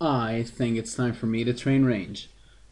I think it's time for me to train range.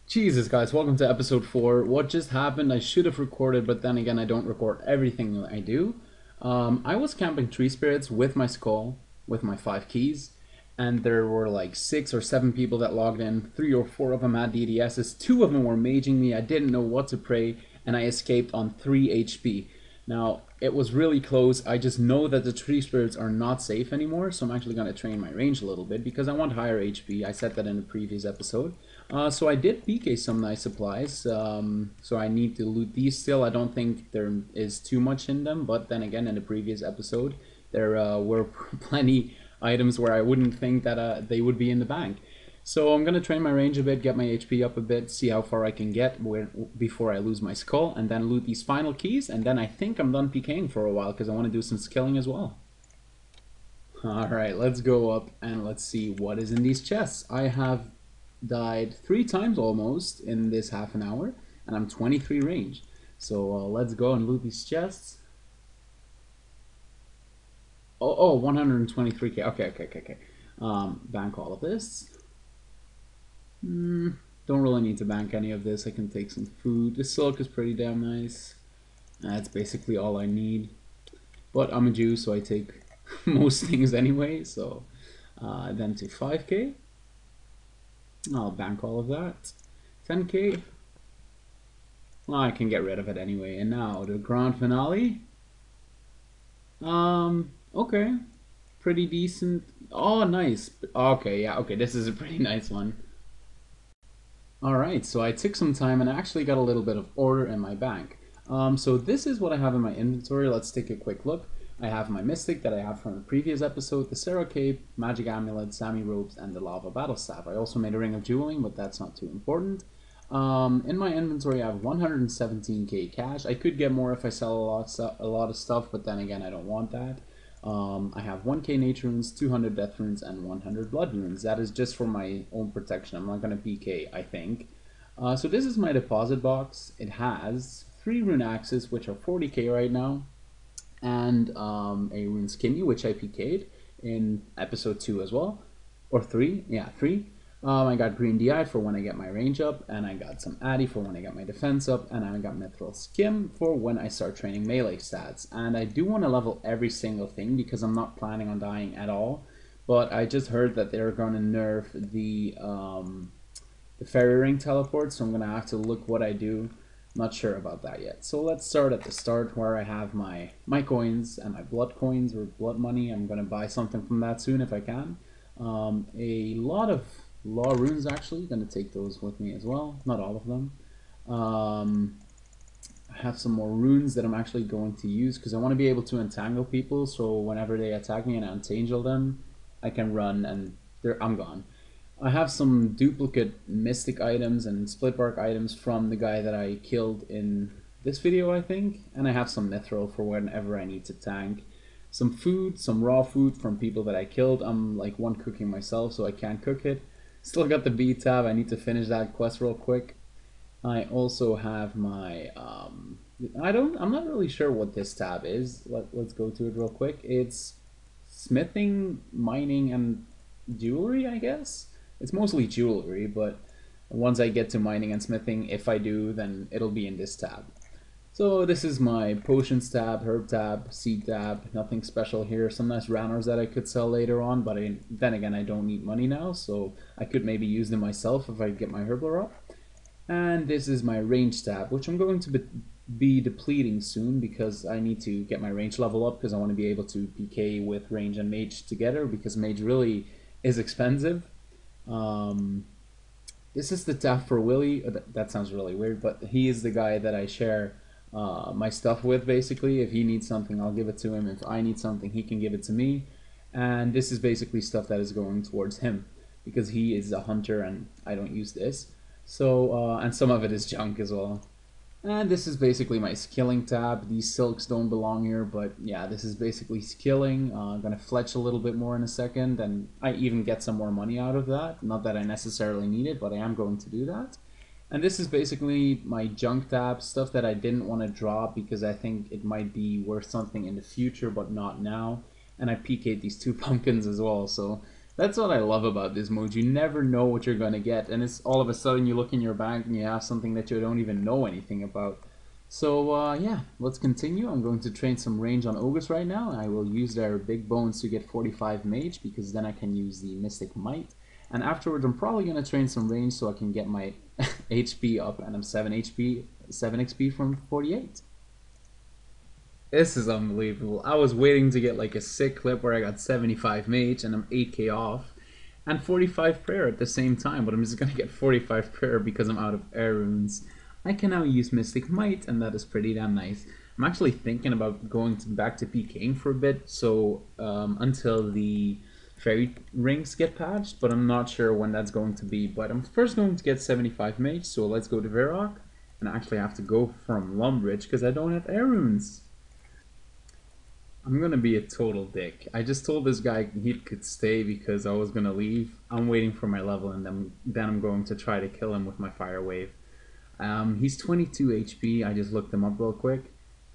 Jesus, guys, welcome to episode 4. What just happened, I should have recorded, but then again, I don't record everything I do. Um, I was camping Tree Spirits with my skull, with my 5 keys, and there were like 6 or 7 people that logged in. 3 or 4 of them had DDSs, 2 of them were maging me, I didn't know what to pray, and I escaped on 3 HP. Now, it was really close. I just know that the tree spirits are not safe anymore, so I'm actually going to train my range a little bit because I want higher HP. I said that in a previous episode. Uh, so I did PK some nice supplies, um, so I need to loot these still. I don't think there is too much in them, but then again, in the previous episode, there uh, were plenty items where I wouldn't think that uh, they would be in the bank. So I'm going to train my range a bit, get my HP up a bit, see how far I can get where, before I lose my skull, and then loot these final keys, and then I think I'm done PKing for a while because I want to do some skilling as well. Alright, let's go up and let's see what is in these chests. I have died three times almost in this half an hour, and I'm 23 range. So uh, let's go and loot these chests. Oh, oh 123k. Okay, okay, okay, okay. Um, bank all of this. Mm, don't really need to bank any of this. I can take some food. The silk is pretty damn nice. That's basically all I need. But I'm a Jew, so I take most things anyway. So uh, then to 5k. I'll bank all of that. 10k. Well, I can get rid of it anyway. And now the grand finale. Um, okay. Pretty decent. Oh, nice. Okay, yeah, okay, this is a pretty nice one. Alright, so I took some time and I actually got a little bit of order in my bank. Um, so this is what I have in my inventory. Let's take a quick look. I have my Mystic that I have from a previous episode, the Serra Cape, Magic Amulet, Sami Robes, and the Lava Battle Staff. I also made a Ring of Jeweling, but that's not too important. Um, in my inventory, I have 117k cash. I could get more if I sell a lot, a lot of stuff, but then again, I don't want that. Um, I have 1k nature runes, 200 death runes, and 100 blood runes. That is just for my own protection. I'm not going to PK, I think. Uh, so this is my deposit box. It has 3 rune axes, which are 40k right now, and um, a rune scimmy, which I PK'd in episode 2 as well. Or 3, yeah, 3. Um, I got green DI for when I get my range up, and I got some Addy for when I get my defense up, and I got Mithril Scim for when I start training melee stats. And I do want to level every single thing because I'm not planning on dying at all. But I just heard that they're going to nerf the um, the fairy ring teleport, so I'm going to have to look what I do. Not sure about that yet. So let's start at the start where I have my my coins and my blood coins or blood money. I'm going to buy something from that soon if I can. Um, a lot of law runes actually gonna take those with me as well. Not all of them. Um, I have some more runes that I'm actually going to use because I want to be able to entangle people so whenever they attack me and I entangle them I can run and I'm gone. I have some duplicate mystic items and split bark items from the guy that I killed in this video I think and I have some mithril for whenever I need to tank. Some food some raw food from people that I killed. I'm like one cooking myself so I can't cook it Still got the B tab. I need to finish that quest real quick. I also have my um, I don't I'm not really sure what this tab is. Let, let's go to it real quick. It's smithing, mining, and jewelry, I guess. It's mostly jewelry, but once I get to mining and smithing, if I do, then it'll be in this tab. So this is my potions tab, herb tab, seed tab, nothing special here. Some nice ranarrs that I could sell later on, but I, then again I don't need money now, so I could maybe use them myself if I get my herblore up. And this is my range tab, which I'm going to be, be depleting soon because I need to get my range level up because I want to be able to PK with range and mage together because mage really is expensive. Um, this is the tab for Willie. Uh, that sounds really weird, but he is the guy that I share uh, my stuff with basically. If he needs something, I'll give it to him. If I need something, he can give it to me. And this is basically stuff that is going towards him because he is a hunter and I don't use this. So, uh, and some of it is junk as well. And this is basically my skilling tab. These silks don't belong here, but yeah, this is basically skilling. Uh, I'm gonna fletch a little bit more in a second, and I even get some more money out of that. Not that I necessarily need it, but I am going to do that. And this is basically my junk tab, stuff that I didn't want to drop because I think it might be worth something in the future, but not now. And I PK'd these two pumpkins as well, so That's what I love about this mode. You never know what you're gonna get, and it's all of a sudden you look in your bank and you have something that you don't even know anything about. So uh, yeah, let's continue. I'm going to train some range on Ogres right now. I will use their big bones to get 45 mage because then I can use the Mystic Might. And afterwards I'm probably going to train some range so I can get my HP up and I'm 7 HP, 7 XP from 48. This is unbelievable. I was waiting to get like a sick clip where I got 75 mage and I'm 8k off and 45 prayer at the same time, but I'm just gonna get 45 prayer because I'm out of air runes. I can now use Mystic Might, and that is pretty damn nice. I'm actually thinking about going to, back to PKing for a bit, so um, until the fairy rings get patched, but I'm not sure when that's going to be. But I'm first going to get 75 mage, so let's go to Varrock, and I actually have to go from Lumbridge because I don't have air runes. I'm gonna be a total dick. I just told this guy he could stay because I was gonna leave. I'm waiting for my level and then, then I'm going to try to kill him with my fire wave. Um, he's 22 HP. I just looked him up real quick.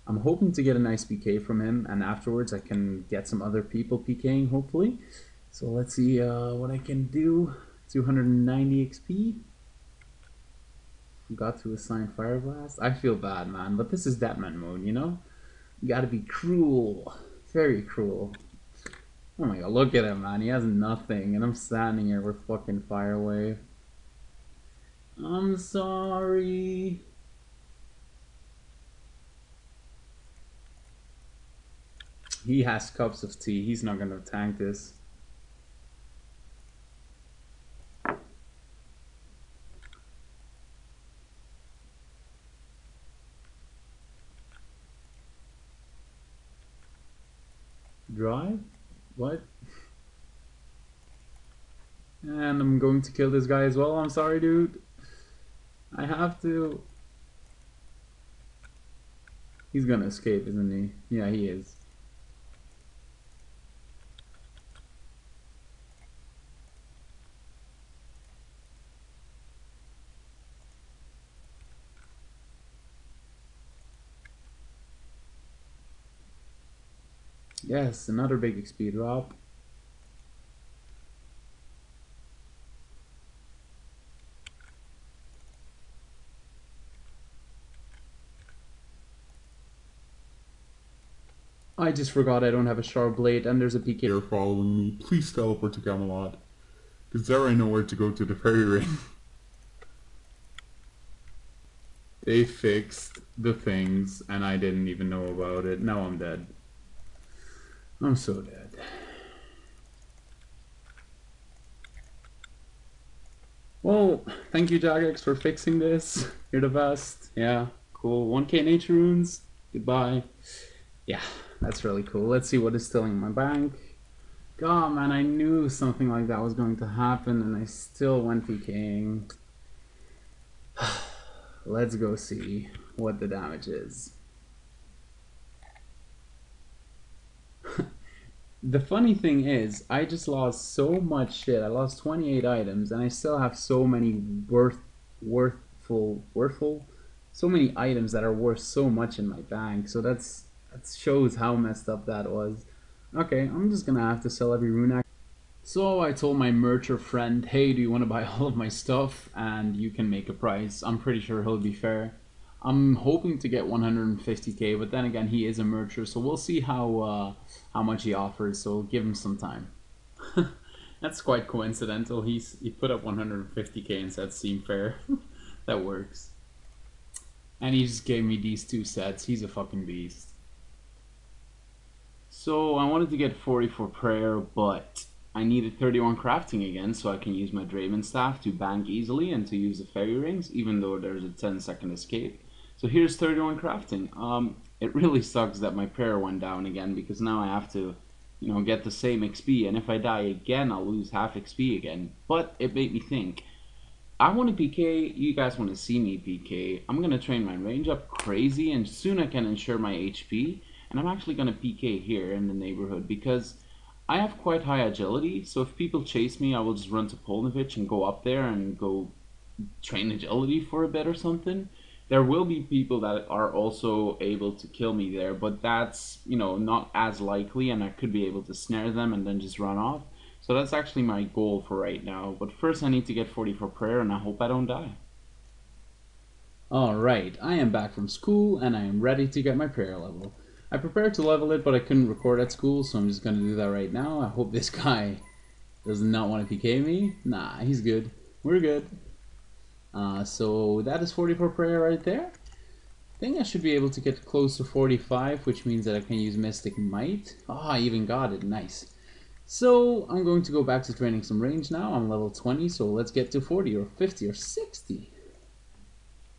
I'm hoping to get a nice PK from him, and afterwards I can get some other people PKing, hopefully. So let's see uh, what I can do. 290 XP. Got to assign Fire Blast. I feel bad, man, but this is Deadman mode, you know? You gotta be cruel. Very cruel. Oh my god, look at him, man. He has nothing, and I'm standing here with fucking Fire Wave. I'm sorry. He has cups of tea. He's not to tank this. Drive? What? And I'm going to kill this guy as well. I'm sorry, dude. I have to. He's gonna escape, isn't he? Yeah, he is. Yes, another big XP drop. I just forgot I don't have a sharp blade and there's a PK. Following me. Please teleport to Camelot. Because there I know where to go to the fairy ring. they fixed the things and I didn't even know about it. Now I'm dead. I'm so dead. Well, thank you Jagex for fixing this. You're the best. Yeah, cool. 1k nature runes. Goodbye. Yeah. That's really cool. Let's see what is still in my bank. God, man, I knew something like that was going to happen, and I still went PKing. Let's go see what the damage is. The funny thing is, I just lost so much shit. I lost 28 items, and I still have so many worth, worthful, worthful, so many items that are worth so much in my bank. So that's that shows how messed up that was. Okay, I'm just gonna have to sell every rune. So I told my mercher friend, hey, do you want to buy all of my stuff? And you can make a price. I'm pretty sure he'll be fair. I'm hoping to get 150k, but then again, he is a mercher, so we'll see how uh, how much he offers. So we'll give him some time. That's quite coincidental. He's he put up 150k and said seem fair. that works. And he just gave me these two sets. He's a fucking beast. So I wanted to get 40 for prayer, but I needed 31 crafting again so I can use my Dramen staff to bank easily and to use the fairy rings, even though there's a 10 second escape. So here's 31 crafting. Um, it really sucks that my prayer went down again because now I have to, you know, get the same XP, and if I die again, I'll lose half XP again. But it made me think. I want to PK, you guys want to see me PK. I'm going to train my range up crazy and soon I can ensure my HP and I'm actually going to PK here in the neighborhood because I have quite high agility. So if people chase me, I will just run to Pollnivneach and go up there and go train agility for a bit or something. There will be people that are also able to kill me there, but that's, you know, not as likely and I could be able to snare them and then just run off. So that's actually my goal for right now. But first I need to get 40 for prayer and I hope I don't die. Alright, I am back from school and I am ready to get my prayer level. I prepared to level it but I couldn't record at school so I'm just gonna do that right now. I hope this guy does not want to PK me. Nah, he's good. We're good. Uh, so that is 44 prayer right there. I think I should be able to get close to 45, which means that I can use Mystic Might. Ah, oh, I even got it. Nice. So I'm going to go back to training some range now. I'm level 20, so let's get to 40 or 50 or 60.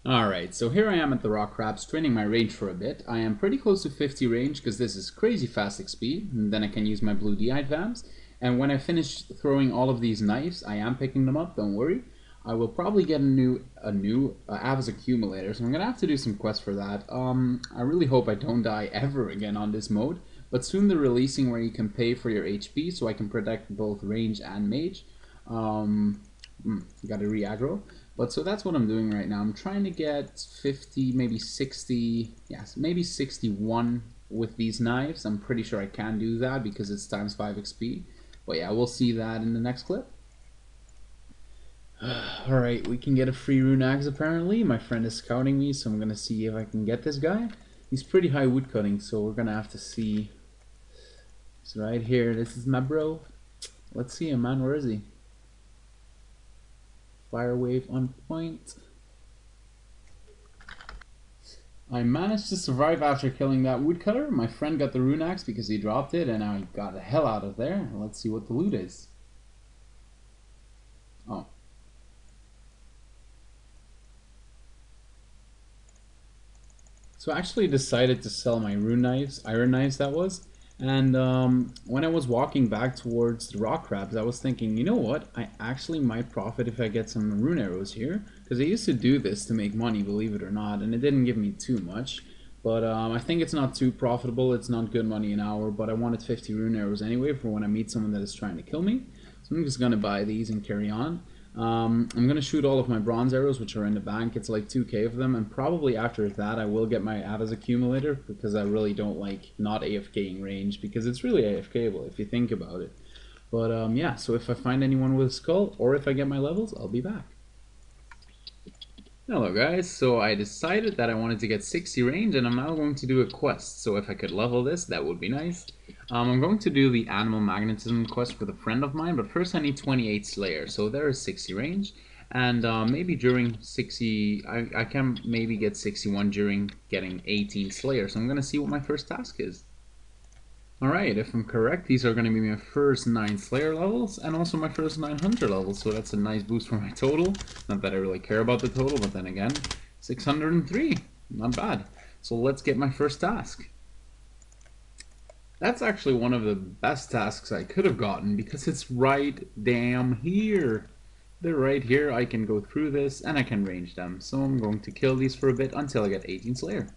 Alright, so here I am at the Rock Crabs training my range for a bit. I am pretty close to 50 range because this is crazy fast XP, and then I can use my blue d'hide vambs. And when I finish throwing all of these knives, I am picking them up, don't worry. I will probably get a new a new uh, accumulator, so I'm gonna have to do some quests for that. Um, I really hope I don't die ever again on this mode, but soon they're releasing where you can pay for your HP, so I can protect both range and mage. Um, mm, got a re-aggro. But so that's what I'm doing right now. I'm trying to get 50, maybe 60, yes, maybe 61 with these knives. I'm pretty sure I can do that because it's times 5 XP. But yeah, we'll see that in the next clip. Alright, we can get a free rune axe apparently. My friend is scouting me, so I'm gonna see if I can get this guy. He's pretty high woodcutting, so we're gonna have to see. He's right here. This is my bro. Let's see him, man. Where is he? Fire wave on point. I managed to survive after killing that woodcutter. My friend got the rune axe because he dropped it, and I got the hell out of there. Let's see what the loot is. Oh. So I actually decided to sell my rune knives, iron knives that was, and um, when I was walking back towards the rock crabs, I was thinking, you know what? I actually might profit if I get some rune arrows here. Because I used to do this to make money, believe it or not, and it didn't give me too much. But um, I think it's not too profitable. It's not good money an hour, but I wanted 50 rune arrows anyway for when I meet someone that is trying to kill me. So I'm just going to buy these and carry on. Um, I'm going to shoot all of my bronze arrows, which are in the bank. It's like 2k of them, and probably after that I will get my Ava's accumulator, because I really don't like not AFKing range, because it's really AFKable if you think about it. But um, yeah, so if I find anyone with a skull, or if I get my levels, I'll be back. Hello guys, so I decided that I wanted to get 60 range and I'm now going to do a quest. So if I could level this, that would be nice. Um, I'm going to do the animal magnetism quest with a friend of mine, but first I need 28 Slayer, so there is 60 range. And uh, maybe during 60, I, I can maybe get 61 during getting 18 Slayer, so I'm going to see what my first task is. Alright, if I'm correct, these are going to be my first 9 Slayer levels, and also my first 900 levels, so that's a nice boost for my total. Not that I really care about the total, but then again, 603. Not bad. So let's get my first task. That's actually one of the best tasks I could have gotten, because it's right damn here. They're right here, I can go through this, and I can range them. So I'm going to kill these for a bit until I get 18 Slayer.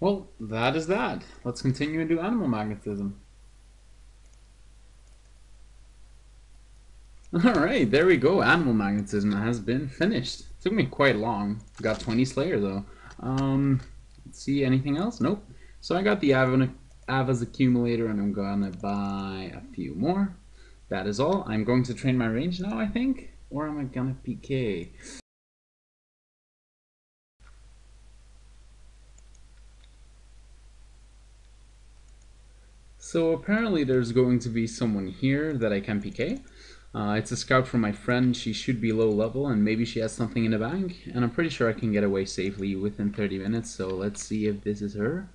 Well, that is that. Let's continue and do animal magnetism. Alright, there we go. Animal magnetism has been finished. It took me quite long. Got 20 Slayer though. Um, see, anything else? Nope. So I got the Ava's accumulator and I'm gonna buy a few more. That is all. I'm going to train my range now, I think. Or am I gonna PK? So apparently there's going to be someone here that I can PK. Uh, it's a scout from my friend. She should be low level and maybe she has something in the bank. And I'm pretty sure I can get away safely within 30 minutes. So let's see if this is her.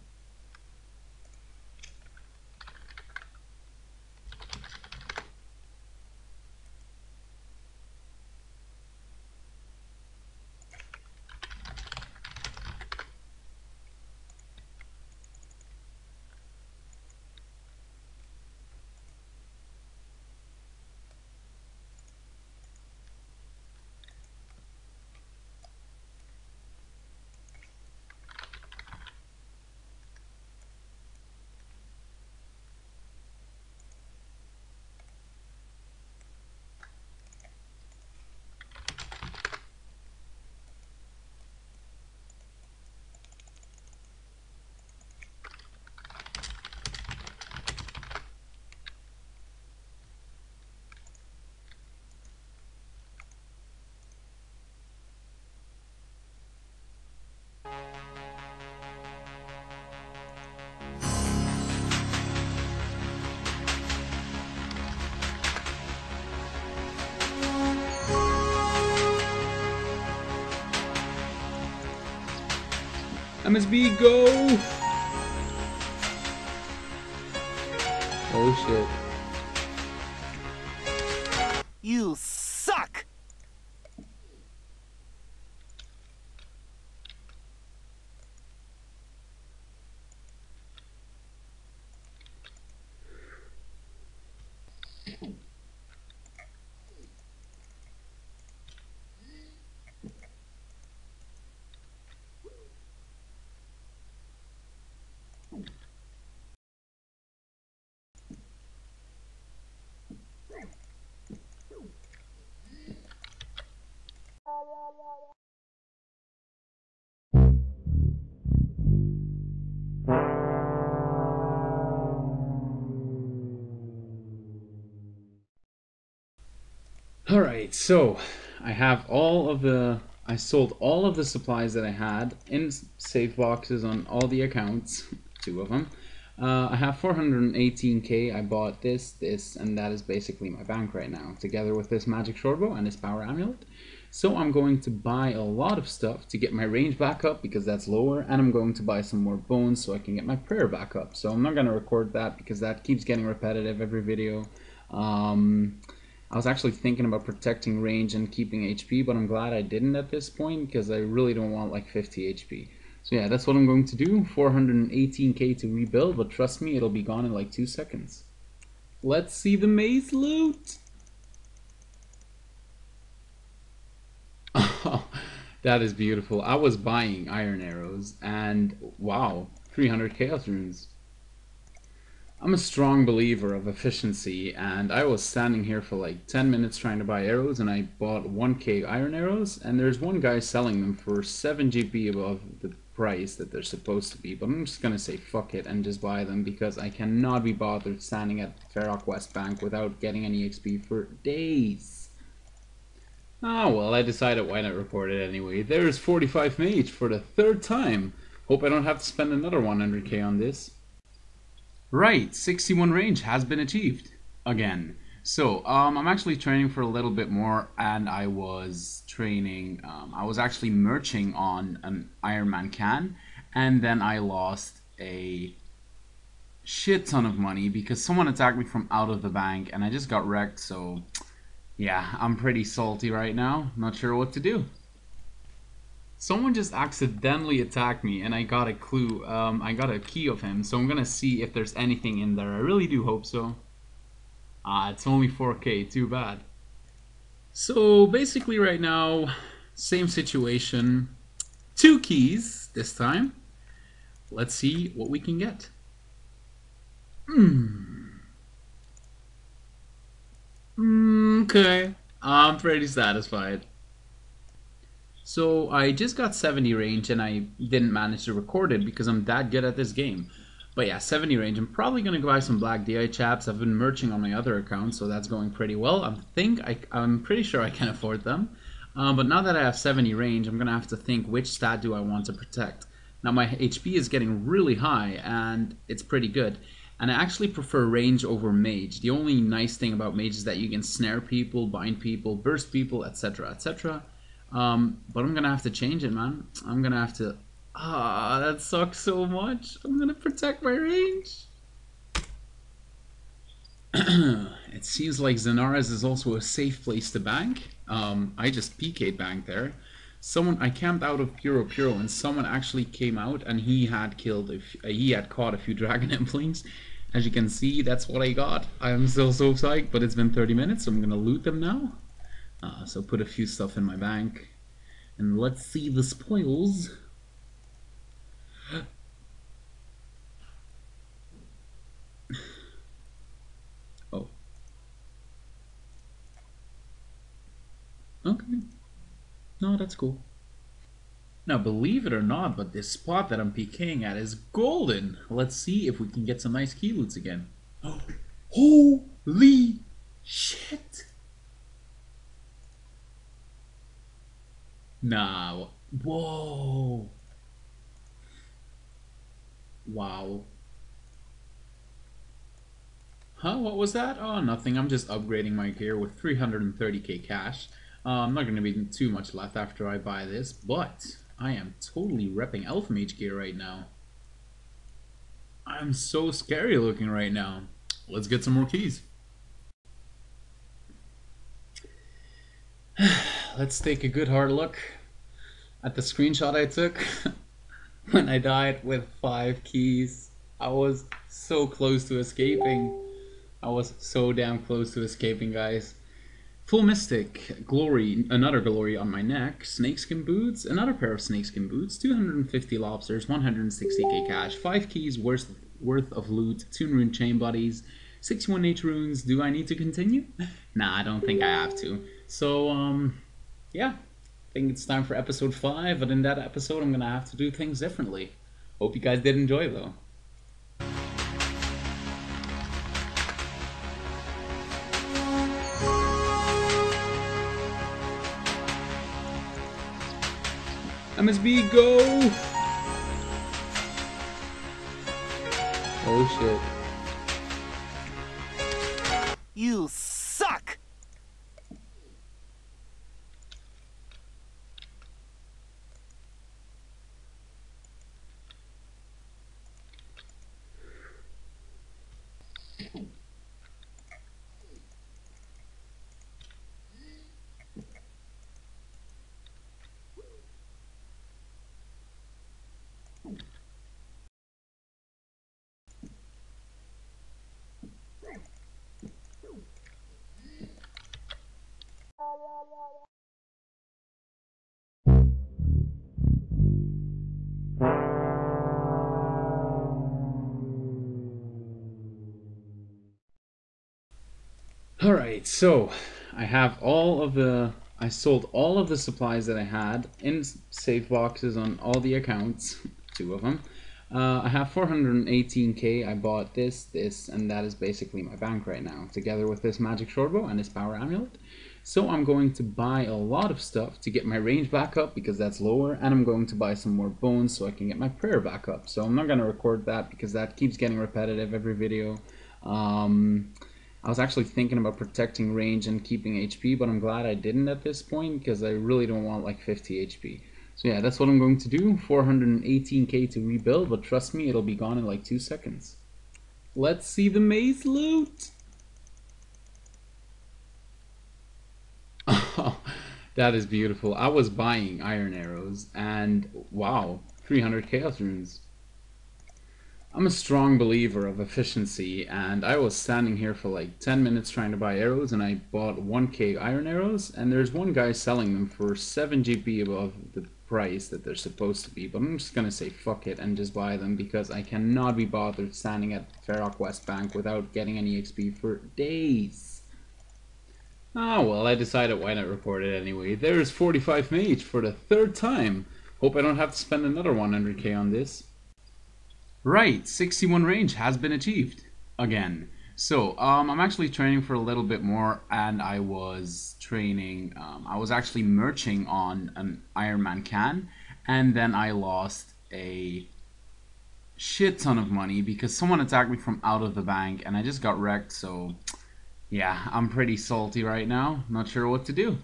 MSB, go! Oh shit. You suck! Alright, so I have all of the. I sold all of the supplies that I had in safe boxes on all the accounts, two of them. Uh, I have 418k. I bought this, this, and that is basically my bank right now, together with this magic shortbow and this power amulet. So I'm going to buy a lot of stuff to get my range back up because that's lower, and I'm going to buy some more bones so I can get my prayer back up. So I'm not going to record that because that keeps getting repetitive every video. Um, I was actually thinking about protecting range and keeping HP, but I'm glad I didn't at this point because I really don't want like 50 HP. So yeah, that's what I'm going to do. 418k to rebuild, but trust me, it'll be gone in like two seconds. Let's see the maze loot! That is beautiful. I was buying iron arrows, and wow, 300 chaos runes. I'm a strong believer of efficiency, and I was standing here for like 10 minutes trying to buy arrows, and I bought 1k iron arrows, and there's one guy selling them for 7 GP above the price that they're supposed to be, but I'm just gonna say fuck it and just buy them because I cannot be bothered standing at Varrock West Bank without getting any XP for days. Oh well, I decided why not record it anyway. There's 45 mage for the third time. Hope I don't have to spend another 100k on this. Right, 61 range has been achieved again. So, um, I'm actually training for a little bit more, and I was training, um, I was actually merching on an Iron Man can, and then I lost a shit ton of money because someone attacked me from out of the bank, and I just got wrecked, so yeah, I'm pretty salty right now. Not sure what to do. Someone just accidentally attacked me and I got a clue. Um, I got a key of him, so I'm gonna see if there's anything in there. I really do hope so. Ah, it's only 4k, too bad. So basically right now, same situation. Two keys this time. Let's see what we can get. Hmm. Okay, I'm pretty satisfied. So I just got 70 range and I didn't manage to record it because I'm that good at this game. But yeah, 70 range. I'm probably going to go buy some Black DI chaps. I've been merching on my other account, so that's going pretty well. I think I, I'm pretty sure I can afford them. Um, but now that I have 70 range, I'm going to have to think which stat do I want to protect. Now my HP is getting really high and it's pretty good. And I actually prefer range over mage. The only nice thing about mage is that you can snare people, bind people, burst people, etc. etc. Um, but I'm gonna have to change it, man. I'm gonna have to. Ah, that sucks so much. I'm gonna protect my range. it seems like Zanaris is also a safe place to bank. Um, I just PK'd bank there. Someone I camped out of Puro Puro, and someone actually came out, and he had killed. A f- uh, he had caught a few dragon implings. As you can see, that's what I got. I'm still so psyched, but it's been 30 minutes, so I'm gonna loot them now. Uh, so put a few stuff in my bank. And let's see the spoils. oh. Okay. No, that's cool. Now, believe it or not, but this spot that I'm PKing at is golden. Let's see if we can get some nice key loots again. Holy shit! Nah. Whoa. Wow. Huh? What was that? Oh, nothing. I'm just upgrading my gear with 330k cash. Uh, I'm not going to be too much left after I buy this, but I am totally repping Elf Mage gear right now. I'm so scary looking right now. Let's get some more keys. Let's take a good hard look at the screenshot I took when I died with five keys. I was so close to escaping. I was so damn close to escaping, guys. Full Mystic, Glory, another Glory on my neck, Snakeskin Boots, another pair of Snakeskin Boots, 250 Lobsters, 160k cash, 5 keys worth, worth of loot, 2 Rune Chain Bodies, 61 Nature Runes. Do I need to continue? Nah, I don't think I have to. So, um, yeah, I think it's time for episode 5, but in that episode I'm gonna have to do things differently. Hope you guys did enjoy though. MSB, go! Oh shit. You Alright, so I have all of the. I sold all of the supplies that I had in safe boxes on all the accounts, two of them. Uh, I have 418k. I bought this, this, and that is basically my bank right now, together with this magic shortbow and this power amulet. So I'm going to buy a lot of stuff to get my range back up because that's lower, and I'm going to buy some more bones so I can get my prayer back up. So I'm not going to record that because that keeps getting repetitive every video. Um, I was actually thinking about protecting range and keeping HP, but I'm glad I didn't at this point because I really don't want like 50 HP. So yeah, that's what I'm going to do. 418k to rebuild, but trust me, it'll be gone in like two seconds. Let's see the maze loot! Oh, that is beautiful. I was buying iron arrows, and wow, 300 chaos runes. I'm a strong believer of efficiency, and I was standing here for like 10 minutes trying to buy arrows, and I bought 1k iron arrows, and there's one guy selling them for 7 GP above the price that they're supposed to be, but I'm just gonna say fuck it and just buy them because I cannot be bothered standing at Varrock West Bank without getting any XP for days. Ah well, I decided why not record it anyway. There's 45 mage for the third time. Hope I don't have to spend another 100k on this. Right, 61 range has been achieved again. So, um, I'm actually training for a little bit more, and I was training. Um, I was actually merching on an Ironman can, and then I lost a shit ton of money because someone attacked me from out of the bank, and I just got wrecked. So, yeah, I'm pretty salty right now. Not sure what to do.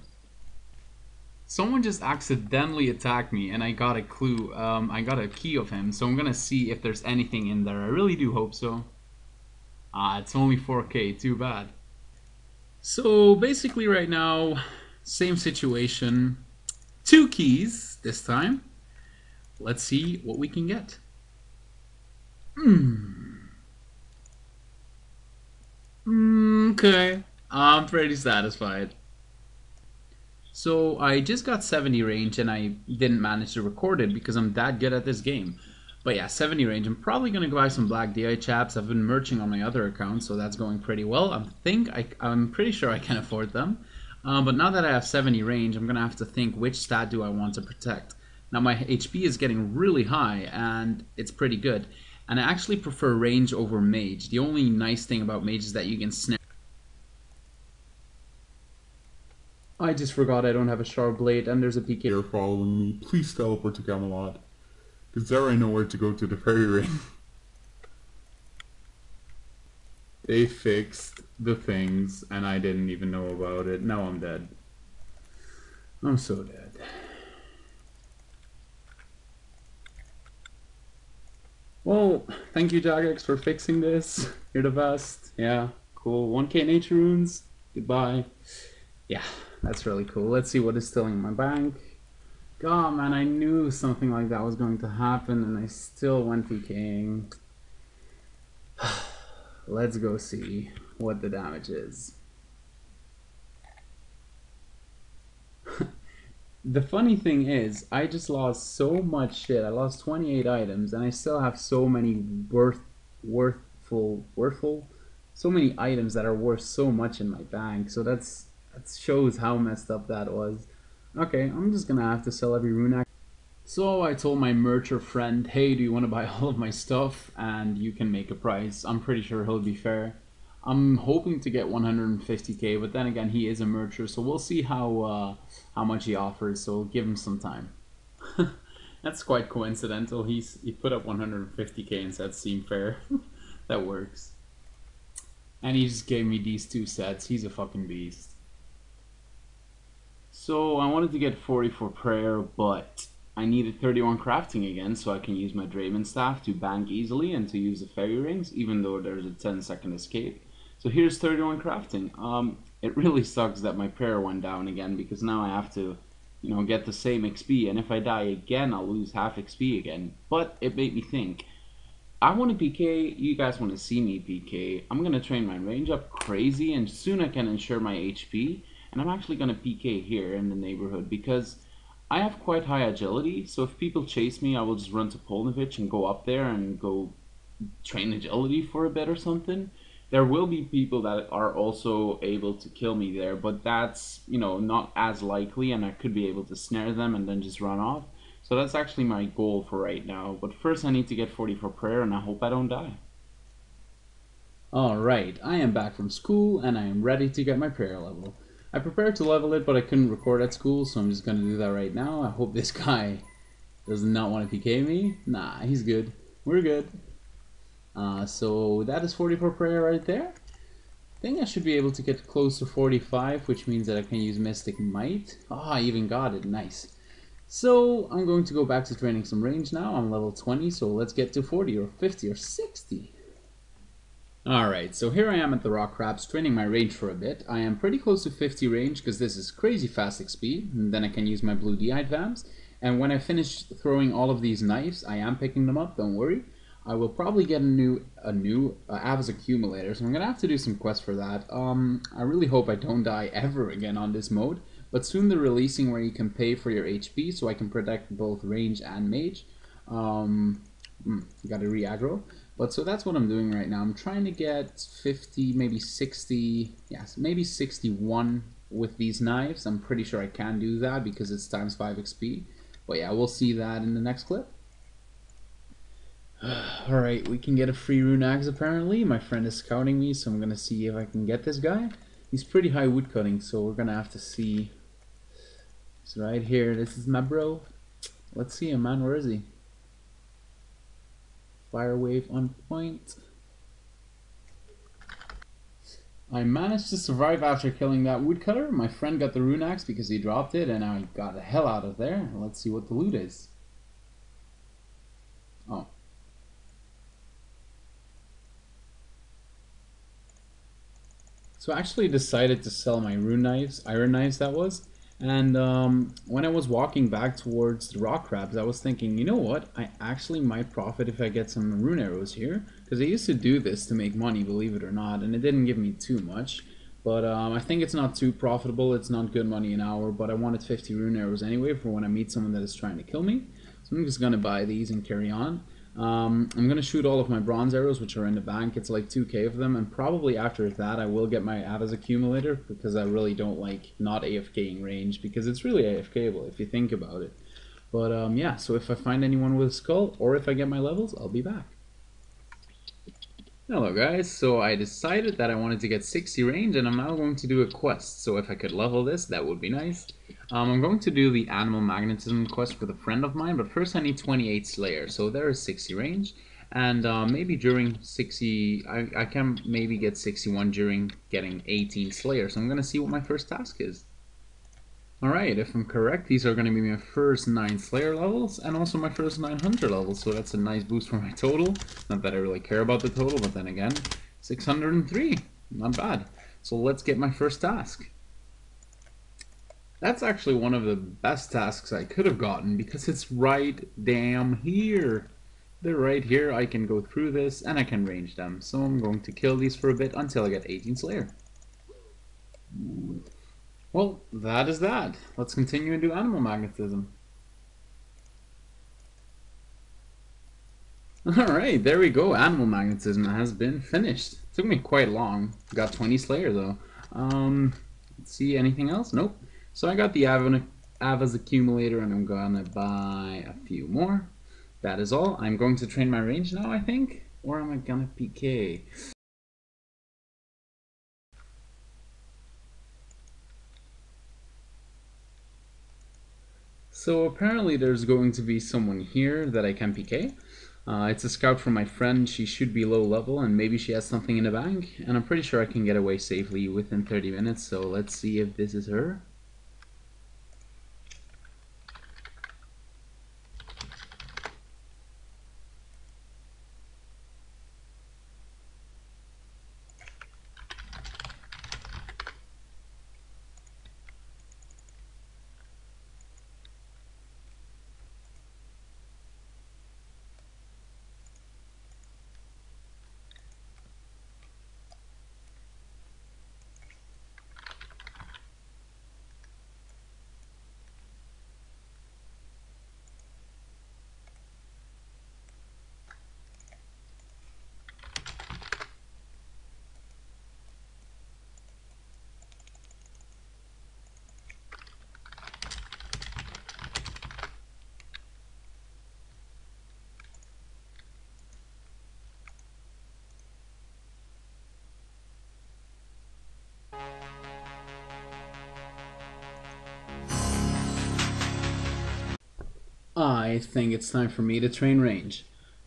Someone just accidentally attacked me and I got a clue. Um, I got a key of him, so I'm gonna see if there's anything in there. I really do hope so. Ah, it's only 4k, too bad. So basically right now, same situation. Two keys this time. Let's see what we can get. Hmm. Mm, okay. I'm pretty satisfied. So I just got 70 range and I didn't manage to record it because I'm that good at this game. But yeah, 70 range. I'm probably going to buy some black DI chaps. I've been merching on my other account, so that's going pretty well. I think I, I'm pretty sure I can afford them. Um, but now that I have 70 range, I'm going to have to think which stat do I want to protect. Now my HP is getting really high and it's pretty good. And I actually prefer range over mage. The only nice thing about mage is that you can snare I just forgot I don't have a sharp blade and there's a PK. Following me. Please teleport to Camelot. Because there I know where to go to the fairy ring. they fixed the things and I didn't even know about it. Now I'm dead. I'm so dead. Well, thank you, Jagex, for fixing this. You're the best. Yeah, cool. 1k nature runes. Goodbye. Yeah, that's really cool. Let's see what is still in my bank. God, man, I knew something like that was going to happen, and I still went PKing. Let's go see what the damage is. The funny thing is, I just lost so much shit. I lost 28 items, and I still have so many worth, worthful, worthful, so many items that are worth so much in my bank. So that's that shows how messed up that was. Okay, I'm just gonna have to sell every rune. So I told my mercher friend, hey, do you want to buy all of my stuff? And you can make a price. I'm pretty sure he'll be fair. I'm hoping to get 150k, but then again, he is a mercher, so we'll see how uh, how much he offers. So we'll give him some time. That's quite coincidental. He's he put up 150k and said seem fair. that works. And he just gave me these two sets. He's a fucking beast. So I wanted to get 40 for prayer, but I needed 31 crafting again so I can use my Dramen staff to bank easily and to use the fairy rings, even though there's a 10 second escape. So here's 31 crafting. Um, it really sucks that my prayer went down again because now I have to, you know, get the same XP. And if I die again, I'll lose half XP again. But it made me think. I want to PK. You guys want to see me PK. I'm gonna train my range up crazy, and soon I can ensure my HP. And I'm actually gonna PK here in the neighborhood because I have quite high agility. So if people chase me, I will just run to Pollnivneach and go up there and go train agility for a bit or something there will be people that are also able to kill me there, but that's, you know, not as likely and I could be able to snare them and then just run off. So that's actually my goal for right now. But first I need to get 40 for prayer and I hope I don't die. Alright, I am back from school and I am ready to get my prayer level. I prepared to level it, but I couldn't record at school, so I'm just gonna do that right now. I hope this guy does not want to PK me. Nah, he's good. We're good. Uh, so that is 44 prayer right there. I think I should be able to get close to 45, which means that I can use Mystic Might. Ah, oh, I even got it. Nice. So I'm going to go back to training some range now. I'm level 20, so let's get to 40 or 50 or 60. Alright, so here I am at the Rock Crabs training my range for a bit. I am pretty close to 50 range because this is crazy fast XP, and then I can use my blue D-Eyed Vamps. And when I finish throwing all of these knives, I am picking them up, don't worry. I will probably get a new a new uh, Ava's accumulator, so I'm gonna have to do some quests for that. Um, I really hope I don't die ever again on this mode, but soon they're releasing where you can pay for your HP, so I can protect both range and mage. Um, hmm, got to re-aggro. But so that's what I'm doing right now. I'm trying to get 50, maybe 60, yes, maybe 61 with these knives. I'm pretty sure I can do that because it's times 5 XP. But yeah, we'll see that in the next clip. Alright, we can get a free rune axe apparently. My friend is scouting me, so I'm gonna see if I can get this guy. He's pretty high woodcutting, so we're gonna have to see. He's right here. This is my bro. Let's see him, man. Where is he? Fire wave on point. I managed to survive after killing that woodcutter. My friend got the rune axe because he dropped it, and I got the hell out of there. Let's see what the loot is. Oh, So I actually decided to sell my rune knives, iron knives that was. And um, when I was walking back towards the rock crabs, I was thinking, you know what? I actually might profit if I get some rune arrows here. Because I used to do this to make money, believe it or not, and it didn't give me too much. But um, I think it's not too profitable. It's not good money an hour, but I wanted 50 rune arrows anyway for when I meet someone that is trying to kill me. So I'm just going to buy these and carry on. Um, I'm going to shoot all of my bronze arrows, which are in the bank. It's like 2k of them, and probably after that I will get my Ava's accumulator, because I really don't like not AFKing range, because it's really AFKable if you think about it. But um, yeah, so if I find anyone with a skull, or if I get my levels, I'll be back. Hello guys, so I decided that I wanted to get 60 range and I'm now going to do a quest. So if I could level this, that would be nice. Um, I'm going to do the animal magnetism quest with a friend of mine, but first I need 28 slayer, so there is 60 range. And uh, maybe during 60, I, I can maybe get 61 during getting 18 slayer, so I'm going to see what my first task is. Alright, if I'm correct, these are going to be my first 9 Slayer levels, and also my first 900 levels, so that's a nice boost for my total. Not that I really care about the total, but then again, 603. Not bad. So let's get my first task. That's actually one of the best tasks I could have gotten, because it's right damn here. They're right here, I can go through this, and I can range them. So I'm going to kill these for a bit until I get 18 Slayer. Well, that is that. Let's continue and do animal magnetism. Alright, there we go. Animal magnetism has been finished. took me quite long. Got 20 Slayer though. Um, see, anything else? Nope. So I got the Ava's accumulator and I'm gonna buy a few more. That is all. I'm going to train my range now, I think. Or am I gonna PK? So apparently there's going to be someone here that I can PK. Uh, it's a scout from my friend. She should be low level and maybe she has something in the bank. And I'm pretty sure I can get away safely within 30 minutes. So let's see if this is her. I think it's time for me to train range.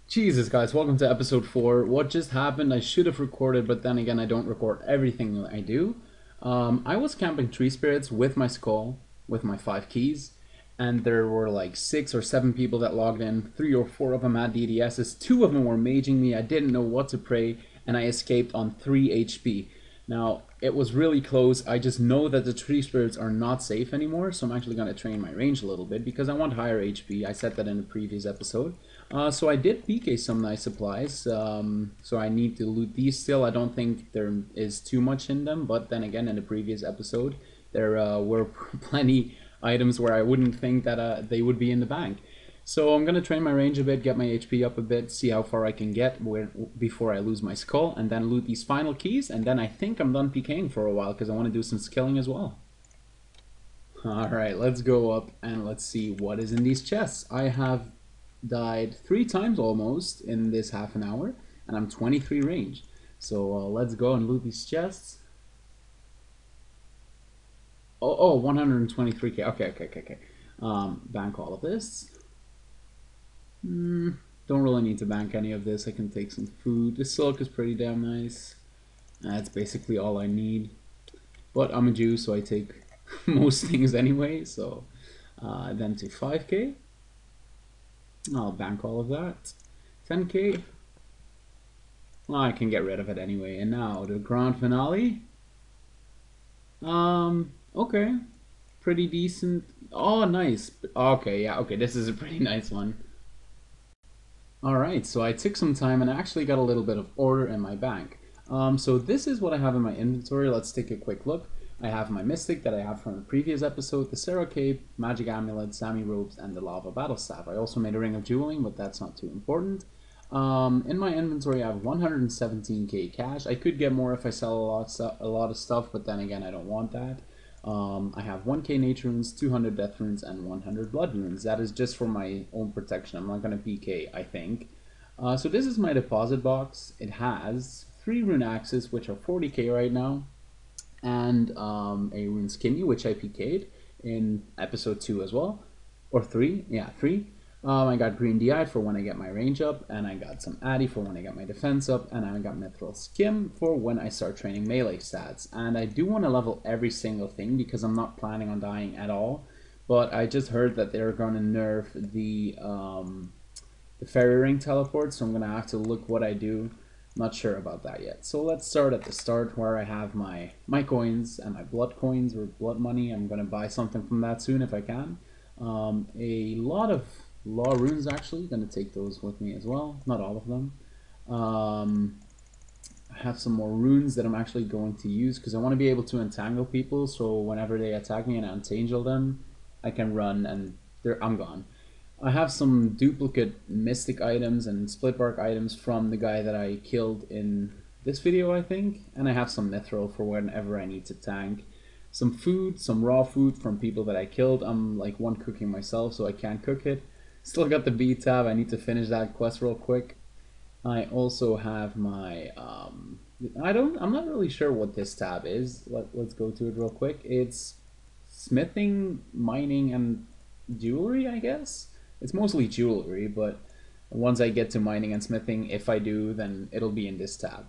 Jesus, guys, welcome to episode 4. What just happened, I should have recorded, but then again, I don't record everything I do. Um, I was camping tree spirits with my skull, with my five keys, and there were like six or seven people that logged in. Three or four of them had DDSs. Two of them were maging me. I didn't know what to pray, and I escaped on 3 HP. Now, it was really close. I just know that the tree spirits are not safe anymore, so I'm actually going to train my range a little bit because I want higher HP. I said that in the previous episode. Uh, so I did PK some nice supplies, um, so I need to loot these still. I don't think there is too much in them, but then again, in the previous episode, there uh, were plenty items where I wouldn't think that uh, they would be in the bank. So I'm going to train my range a bit, get my HP up a bit, see how far I can get where, before I lose my skull, and then loot these final keys, and then I think I'm done PKing for a while, because I want to do some skilling as well. Alright, let's go up and let's see what is in these chests. I have died three times almost in this half an hour, and I'm 23 range. So uh, let's go and loot these chests. Oh, oh 123k. Okay, okay, okay, okay. Um, bank all of this. Mm, don't really need to bank any of this. I can take some food. The silk is pretty damn nice. That's basically all I need. But I'm a Jew, so I take most things anyway. So uh, then to 5k. I'll bank all of that. 10k. Well, I can get rid of it anyway. And now the grand finale. Um, okay. Pretty decent. Oh, nice. Okay, yeah, okay, this is a pretty nice one. Alright, so I took some time and I actually got a little bit of order in my bank. Um, so this is what I have in my inventory. Let's take a quick look. I have my Mystic that I have from the previous episode, the Sero Cape, Magic Amulet, Sami Robes, and the Lava Battle Staff. I also made a Ring of Dueling, but that's not too important. Um, in my inventory, I have 117k cash. I could get more if I sell a lot, a lot of stuff, but then again, I don't want that. Um, I have 1k nature runes, 200 death runes, and 100 blood runes. That is just for my own protection. I'm not going to PK, I think. Uh, so this is my deposit box. It has three rune axes, which are 40k right now, and um, a rune scimmy, which I PK'd in episode 2 as well. Or 3, yeah, 3. Um, I got Green d'hide for when I get my range up, and I got some Addy for when I get my defense up, and I got Mithril Scim for when I start training melee stats. And I do want to level every single thing because I'm not planning on dying at all. But I just heard that they're going to nerf the um, the fairy ring teleport, so I'm going to have to look what I do. Not sure about that yet. So let's start at the start where I have my my coins and my blood coins or blood money. I'm going to buy something from that soon if I can. Um, a lot of law runes actually. To take those with me as well. Not all of them. Um, I have some more runes that I'm actually going to use because I want to be able to entangle people. So whenever they attack me and I untangle them, I can run and I'm gone. I have some duplicate mystic items and split bark items from the guy that I killed in this video, I think, and I have some mithril for whenever I need to tank. Some food, some raw food from people that I killed. I'm like one cooking myself, so I can't cook it. Still got the B tab. I need to finish that quest real quick. I also have my um, I don't I'm not really sure what this tab is. Let, let's go to it real quick. It's smithing, mining, and jewelry, I guess. It's mostly jewelry, but once I get to mining and smithing, if I do, then it'll be in this tab.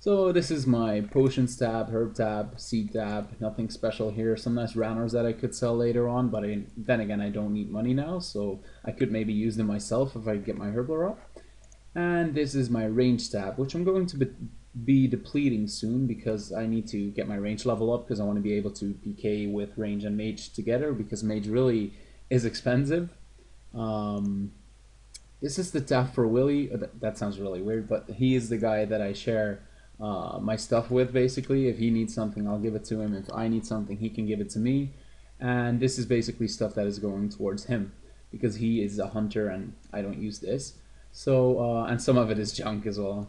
So this is my potions tab, herb tab, seed tab, nothing special here. Some nice ranarrs that I could sell later on, but I, then again, I don't need money now, so I could maybe use them myself if I get my herblore up. And this is my range tab, which I'm going to be, be depleting soon because I need to get my range level up because I want to be able to PK with range and mage together because mage really is expensive. Um, this is the tab for Willie. Uh, that sounds really weird, but he is the guy that I share uh, my stuff with basically. If he needs something, I'll give it to him. If I need something, he can give it to me. And this is basically stuff that is going towards him because he is a hunter and I don't use this. So, uh, and some of it is junk as well.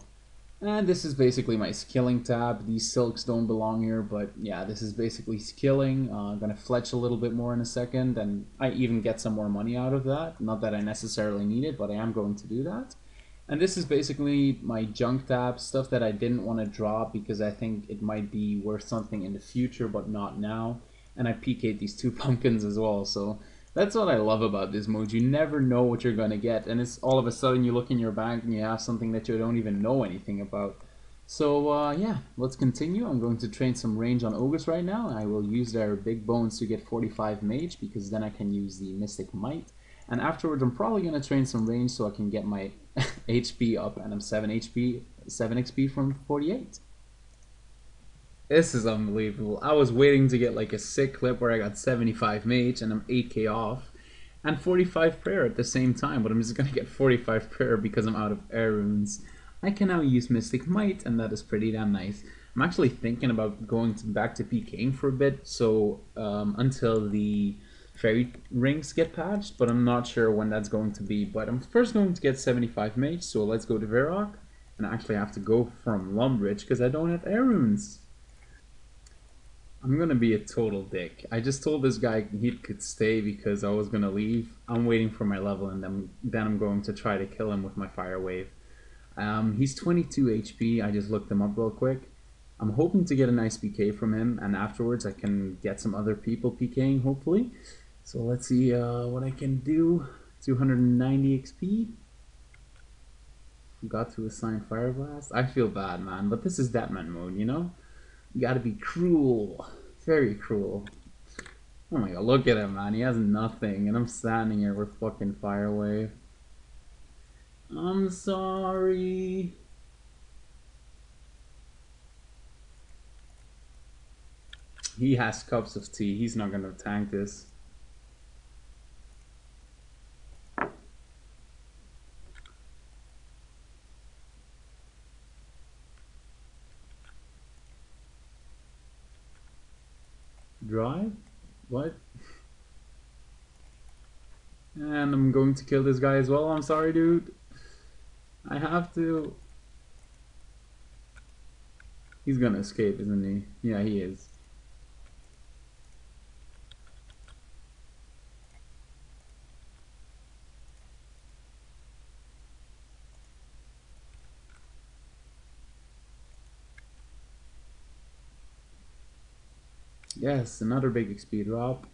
And this is basically my skilling tab. These silks don't belong here, but yeah, this is basically skilling. Uh, I'm gonna fletch a little bit more in a second, and I even get some more money out of that. Not that I necessarily need it, but I am going to do that. And this is basically my junk tab, stuff that I didn't want to drop because I think it might be worth something in the future, but not now. And I PK'd these two pumpkins as well, so that's what I love about this mode. You never know what you're going to get, and it's all of a sudden you look in your bag and you have something that you don't even know anything about. So uh, yeah, let's continue. I'm going to train some range on Ogres right now. I will use their big bones to get 45 mage because then I can use the Mystic Might. And afterwards I'm probably going to train some range so I can get my HP up and I'm 7 HP, 7 XP from 48. This is unbelievable. I was waiting to get like a sick clip where I got 75 mage and I'm 8k off. And 45 prayer at the same time, but I'm just gonna get 45 prayer because I'm out of air runes. I can now use Mystic Might, and that is pretty damn nice. I'm actually thinking about going to, back to PKing for a bit, so um, until the fairy rings get patched, but I'm not sure when that's going to be. But I'm first going to get 75 mage, so let's go to Varrock. And I actually have to go from Lumbridge because I don't have air runes. I'm gonna be a total dick. I just told this guy he could stay because I was gonna leave. I'm waiting for my level and then, then I'm going to try to kill him with my fire wave. Um, he's 22 HP. I just looked him up real quick. I'm hoping to get a nice PK from him and afterwards I can get some other people PKing hopefully. So let's see uh, what I can do. 290 XP. Got to assign Fire Blast. I feel bad, man, but this is Deadman mode, you know? You gotta be cruel. Very cruel. Oh my god, look at him, man. He has nothing, and I'm standing here with fucking Fire Wave. I'm sorry. He has cups of tea. He's not gonna tank this. Drive? What? And I'm going to kill this guy as well. I'm sorry, dude. I have to. He's gonna escape, isn't he? Yeah, he is. Yes, another big XP drop.